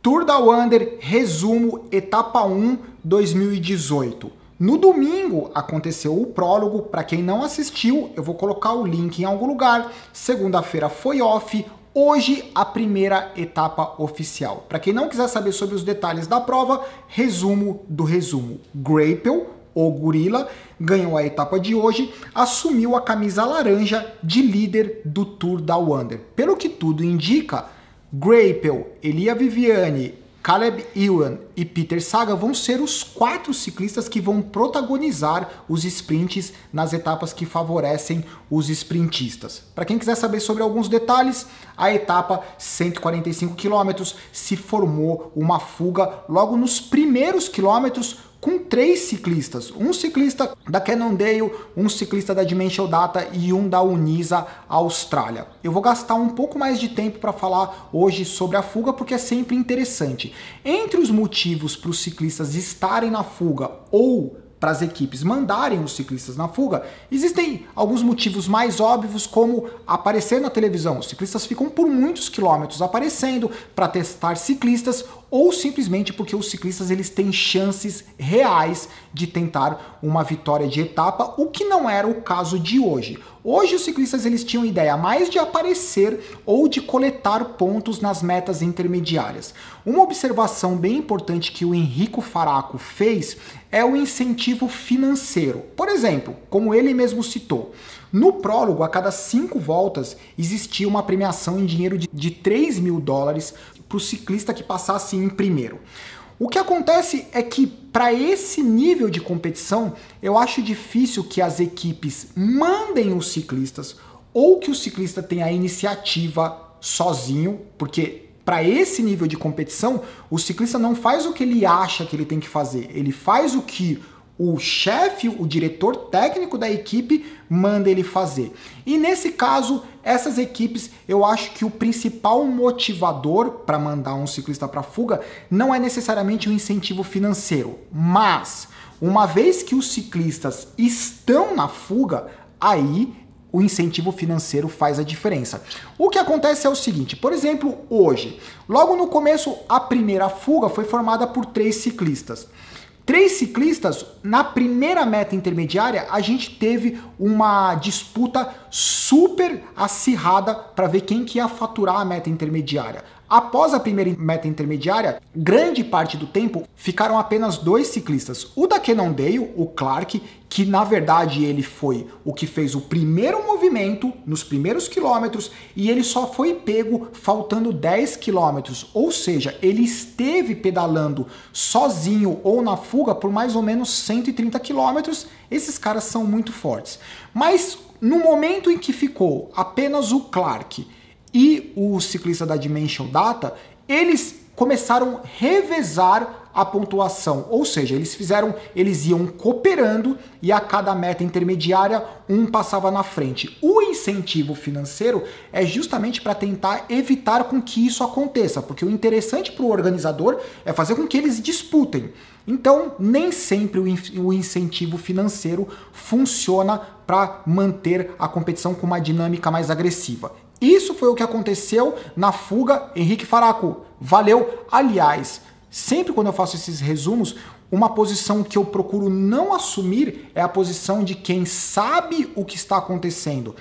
Tour da Wander, resumo, etapa 1 2018. No domingo aconteceu o prólogo, para quem não assistiu, eu vou colocar o link em algum lugar. Segunda-feira foi off, hoje a primeira etapa oficial. Para quem não quiser saber sobre os detalhes da prova, resumo do resumo. Grapel, o gorila, ganhou a etapa de hoje, assumiu a camisa laranja de líder do Tour da Wander. Pelo que tudo indica, Grapel, Elia Viviani, Caleb Ewan e Peter Saga vão ser os quatro ciclistas que vão protagonizar os sprints nas etapas que favorecem os sprintistas. Para quem quiser saber sobre alguns detalhes, a etapa 145 km se formou uma fuga logo nos primeiros quilômetros com três ciclistas, um ciclista da Cannondale, um ciclista da Dimension Data e um da Unisa Austrália. Eu vou gastar um pouco mais de tempo para falar hoje sobre a fuga porque é sempre interessante. Entre os motivos para os ciclistas estarem na fuga ou para as equipes mandarem os ciclistas na fuga, existem alguns motivos mais óbvios, como aparecer na televisão. Os ciclistas ficam por muitos quilômetros aparecendo para testar ciclistas ou simplesmente porque os ciclistas eles têm chances reais de tentar uma vitória de etapa, o que não era o caso de hoje. Hoje os ciclistas eles tinham ideia mais de aparecer ou de coletar pontos nas metas intermediárias. Uma observação bem importante que o Henrico Faraco fez é o incentivo financeiro. Por exemplo, como ele mesmo citou, no prólogo, a cada cinco voltas, existia uma premiação em dinheiro de, de 3 mil dólares para o ciclista que passasse em primeiro. O que acontece é que, para esse nível de competição, eu acho difícil que as equipes mandem os ciclistas ou que o ciclista tenha a iniciativa sozinho, porque para esse nível de competição, o ciclista não faz o que ele acha que ele tem que fazer, ele faz o que o chefe, o diretor técnico da equipe manda ele fazer. E nesse caso, essas equipes, eu acho que o principal motivador para mandar um ciclista para fuga não é necessariamente o um incentivo financeiro, mas uma vez que os ciclistas estão na fuga, aí o incentivo financeiro faz a diferença. O que acontece é o seguinte, por exemplo, hoje, logo no começo, a primeira fuga foi formada por três ciclistas. Três ciclistas, na primeira meta intermediária, a gente teve uma disputa super acirrada para ver quem que ia faturar a meta intermediária. Após a primeira meta intermediária, grande parte do tempo ficaram apenas dois ciclistas. O da Cannondale, o Clark, que na verdade ele foi o que fez o primeiro movimento nos primeiros quilômetros e ele só foi pego faltando 10 quilômetros. Ou seja, ele esteve pedalando sozinho ou na fuga por mais ou menos 130 quilômetros. Esses caras são muito fortes. Mas no momento em que ficou apenas o Clark e o ciclista da Dimension Data, eles começaram a revezar a pontuação, ou seja, eles fizeram, eles iam cooperando e a cada meta intermediária um passava na frente. O incentivo financeiro é justamente para tentar evitar com que isso aconteça, porque o interessante para o organizador é fazer com que eles disputem. Então, nem sempre o incentivo financeiro funciona para manter a competição com uma dinâmica mais agressiva. Isso foi o que aconteceu na fuga Henrique Faraco. Valeu. Aliás, sempre quando eu faço esses resumos, uma posição que eu procuro não assumir é a posição de quem sabe o que está acontecendo.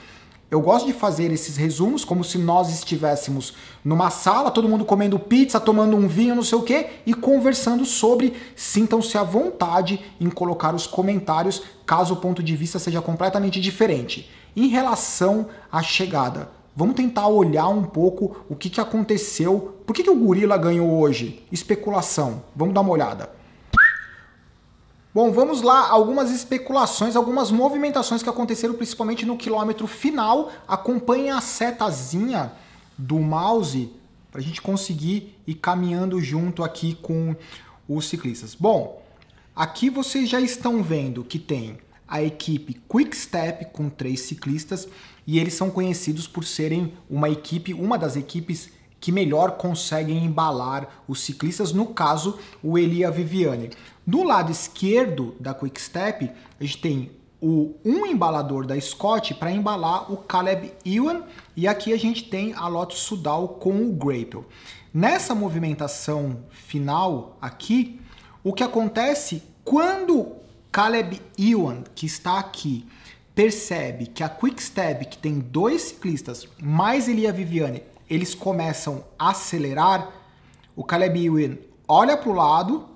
Eu gosto de fazer esses resumos como se nós estivéssemos numa sala, todo mundo comendo pizza, tomando um vinho, não sei o quê, e conversando sobre. Sintam-se à vontade em colocar os comentários caso o ponto de vista seja completamente diferente. Em relação à chegada, Vamos tentar olhar um pouco o que, que aconteceu. Por que, que o gorila ganhou hoje? Especulação. Vamos dar uma olhada. Bom, vamos lá, algumas especulações, algumas movimentações que aconteceram principalmente no quilômetro final. Acompanhe a setazinha do mouse para a gente conseguir ir caminhando junto aqui com os ciclistas. Bom, aqui vocês já estão vendo que tem a equipe Quick Step com três ciclistas e eles são conhecidos por serem uma equipe, uma das equipes que melhor conseguem embalar os ciclistas, no caso, o Elia Viviani. Do lado esquerdo da Quick Step, a gente tem o um embalador da Scott para embalar o Caleb Ewan e aqui a gente tem a Lotus Sudal com o Grapple. Nessa movimentação final aqui, o que acontece quando Caleb Ewan, que está aqui, percebe que a Quickstep, que tem dois ciclistas, mais Elia Viviane, eles começam a acelerar, o Caleb Ewan olha para o lado,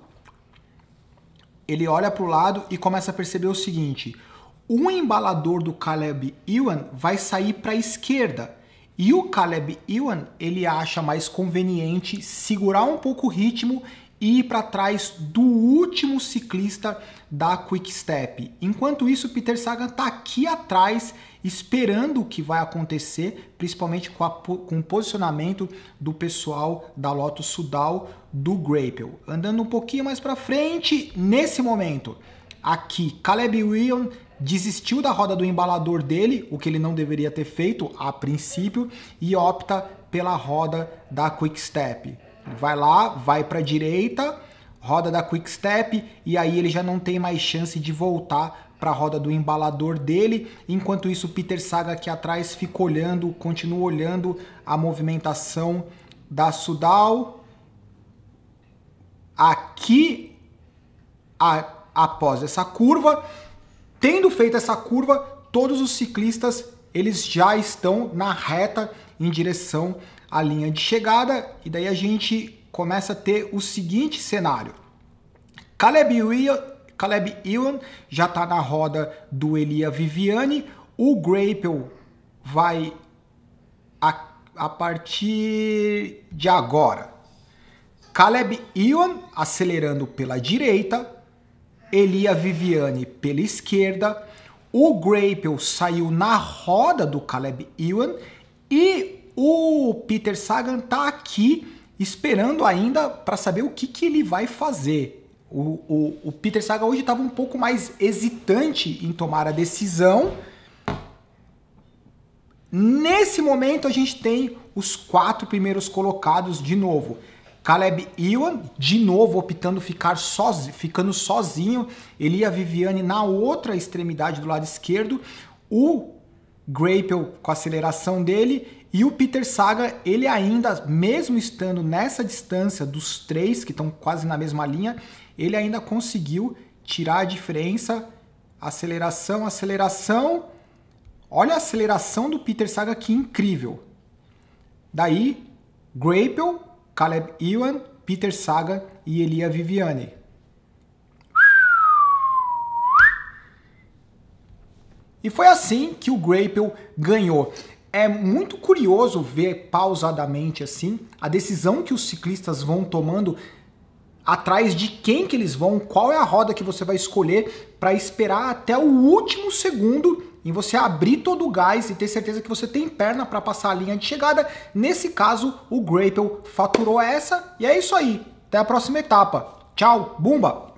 ele olha para o lado e começa a perceber o seguinte, o embalador do Caleb Ewan vai sair para a esquerda, e o Caleb Ewan, ele acha mais conveniente segurar um pouco o ritmo e ir para trás do último ciclista da Quick Step. Enquanto isso, Peter Sagan está aqui atrás esperando o que vai acontecer, principalmente com, a, com o posicionamento do pessoal da Lotus Sudal do Grapple. Andando um pouquinho mais para frente, nesse momento, aqui, Caleb Ewan desistiu da roda do embalador dele, o que ele não deveria ter feito a princípio, e opta pela roda da Quick Step. Vai lá, vai para a direita, roda da Quick Step e aí ele já não tem mais chance de voltar para a roda do embalador dele. Enquanto isso, Peter Saga aqui atrás fica olhando, continua olhando a movimentação da Sudal. Aqui, a, após essa curva, tendo feito essa curva, todos os ciclistas eles já estão na reta em direção a linha de chegada e daí a gente começa a ter o seguinte cenário. Caleb Ewan, Caleb Ewan já está na roda do Elia Viviani, o Grapple vai a, a partir de agora. Caleb Ewan acelerando pela direita, Elia Viviani pela esquerda, o Grapple saiu na roda do Caleb Ewan e o Peter Sagan tá aqui esperando ainda para saber o que, que ele vai fazer. O, o, o Peter Sagan hoje estava um pouco mais hesitante em tomar a decisão. Nesse momento a gente tem os quatro primeiros colocados de novo. Caleb Ewan, de novo optando ficar sozinho, ficando sozinho. Elia Viviane na outra extremidade do lado esquerdo. O Grapple com a aceleração dele e o Peter Saga, ele ainda, mesmo estando nessa distância dos três, que estão quase na mesma linha, ele ainda conseguiu tirar a diferença. Aceleração, aceleração. Olha a aceleração do Peter Saga que incrível. Daí, Grapel, Caleb Ewan, Peter Saga e Elia Viviane. E foi assim que o Grapel ganhou é muito curioso ver pausadamente assim a decisão que os ciclistas vão tomando atrás de quem que eles vão, qual é a roda que você vai escolher para esperar até o último segundo em você abrir todo o gás e ter certeza que você tem perna para passar a linha de chegada. Nesse caso, o Grapple faturou essa e é isso aí. Até a próxima etapa. Tchau, bumba!